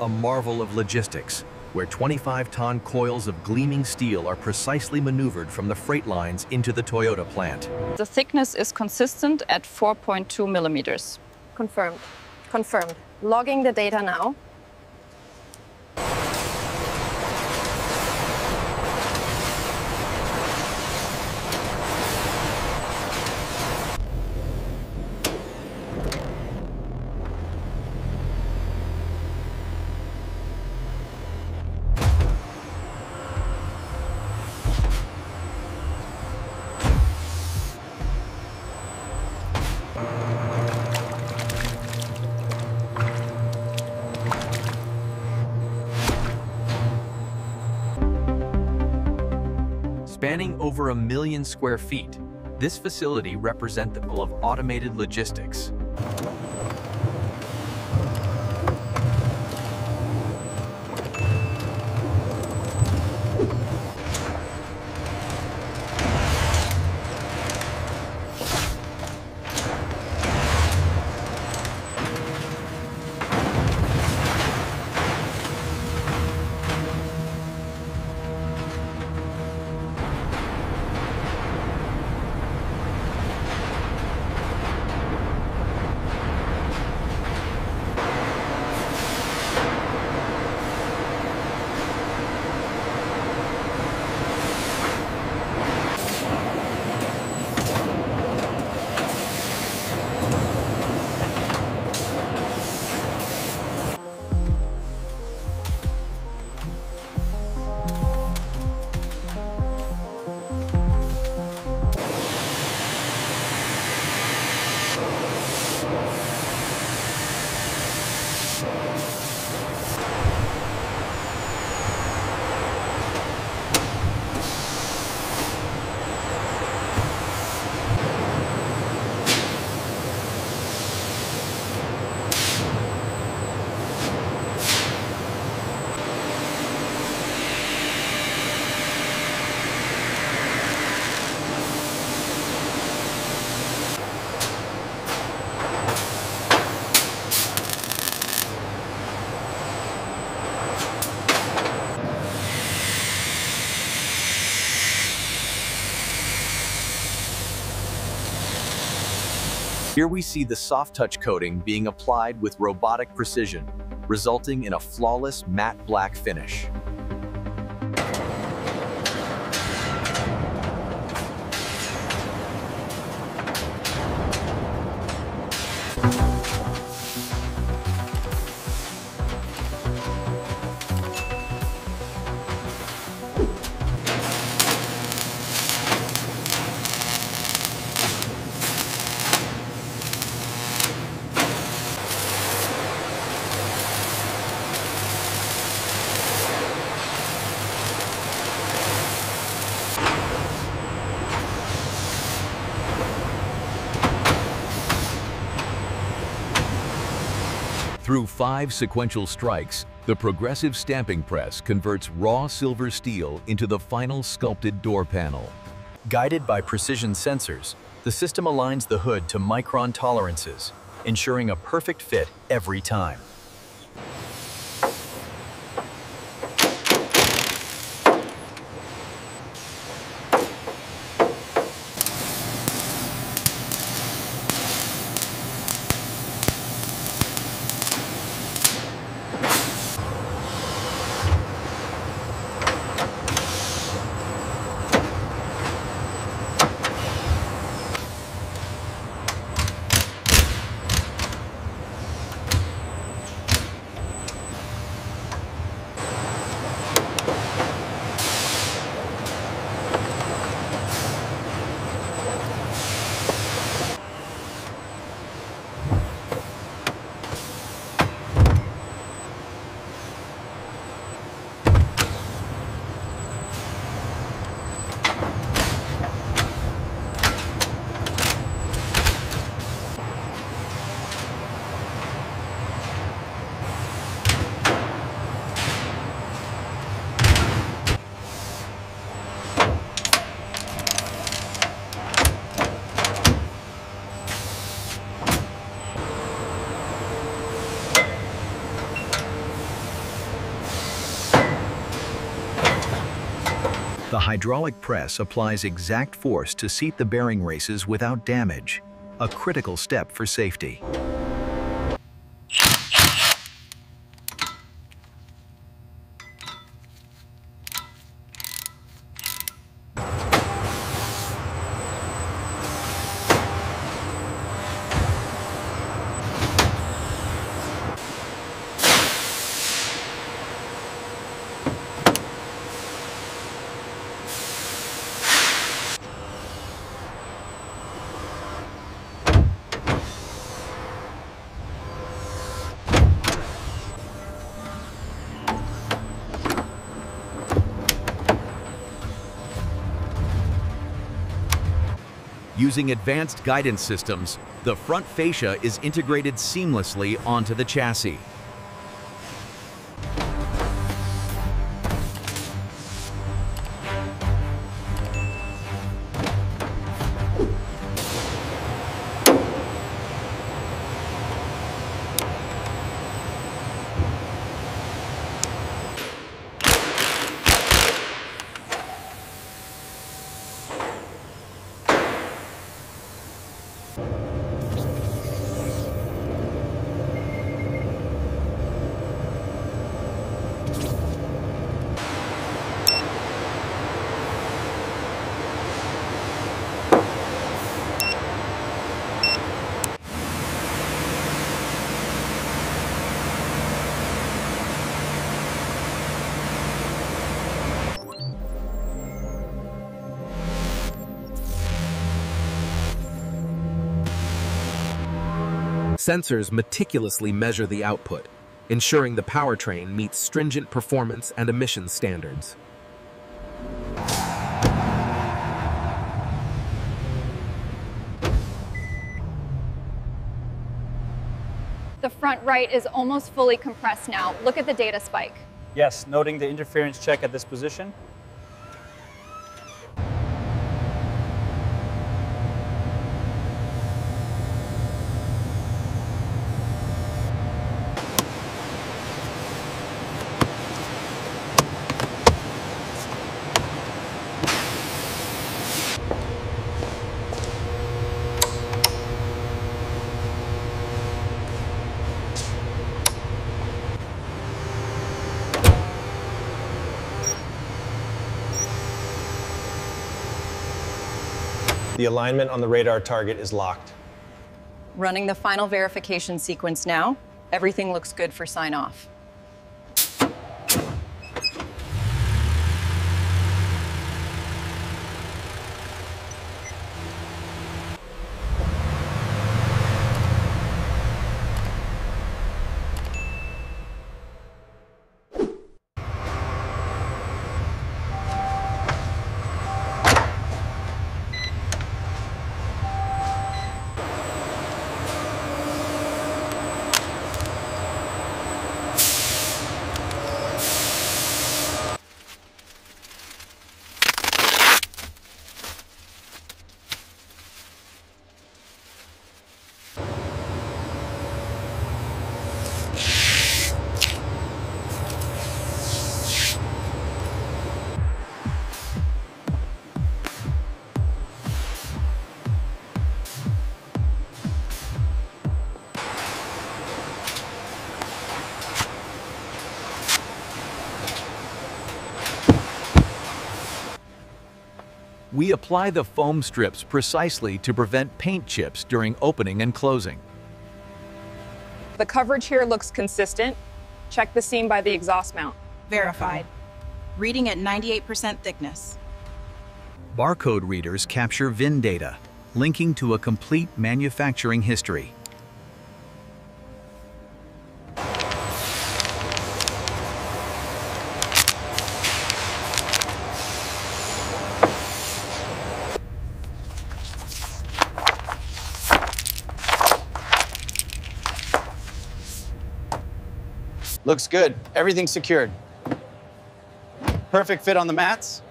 A marvel of logistics, where 25-ton coils of gleaming steel are precisely maneuvered from the freight lines into the Toyota plant. The thickness is consistent at 4.2 millimeters. Confirmed. Confirmed. Logging the data now. Spanning over a million square feet, this facility represents the goal of automated logistics. Here we see the soft touch coating being applied with robotic precision, resulting in a flawless matte black finish. Through five sequential strikes, the progressive stamping press converts raw silver steel into the final sculpted door panel. Guided by precision sensors, the system aligns the hood to micron tolerances, ensuring a perfect fit every time. The hydraulic press applies exact force to seat the bearing races without damage, a critical step for safety. Using advanced guidance systems, the front fascia is integrated seamlessly onto the chassis. Sensors meticulously measure the output, ensuring the powertrain meets stringent performance and emissions standards. The front right is almost fully compressed now. Look at the data spike. Yes, noting the interference check at this position. The alignment on the radar target is locked. Running the final verification sequence now. Everything looks good for sign off. We apply the foam strips precisely to prevent paint chips during opening and closing. The coverage here looks consistent. Check the seam by the exhaust mount. Verified. Reading at 98% thickness. Barcode readers capture VIN data, linking to a complete manufacturing history. Looks good. Everything's secured. Perfect fit on the mats.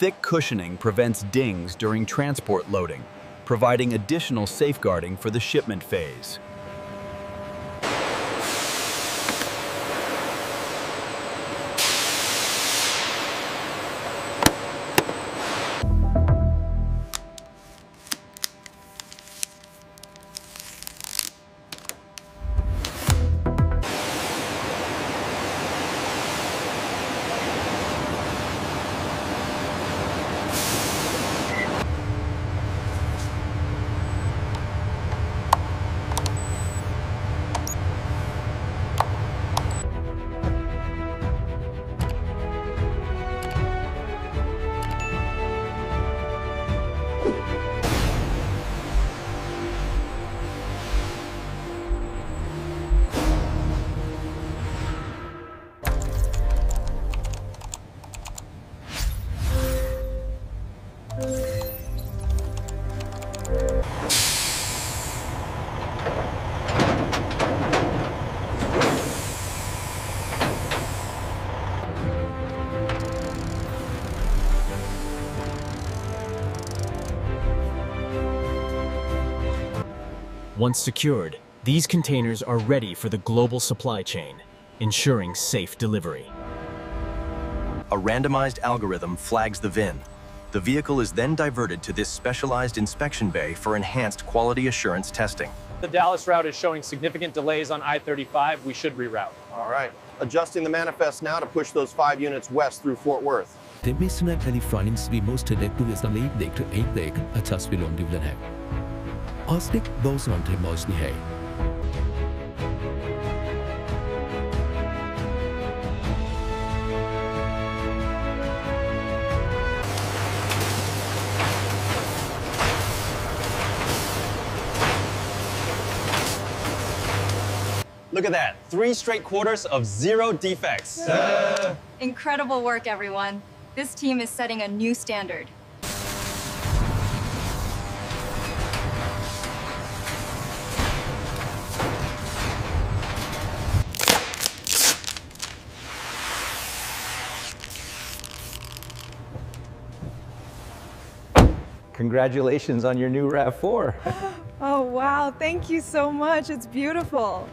Thick cushioning prevents dings during transport loading, providing additional safeguarding for the shipment phase. Once secured, these containers are ready for the global supply chain, ensuring safe delivery. A randomized algorithm flags the VIN. The vehicle is then diverted to this specialized inspection bay for enhanced quality assurance testing. The Dallas route is showing significant delays on I-35. We should reroute. All right. Adjusting the manifest now to push those five units west through Fort Worth. Det missile Californians vi måste det det to eight leg a tas bilon divlen Osnik those on te mosni. Look at that, three straight quarters of zero defects. Uh. Incredible work, everyone. This team is setting a new standard. Congratulations on your new RAV4. oh, wow. Thank you so much. It's beautiful.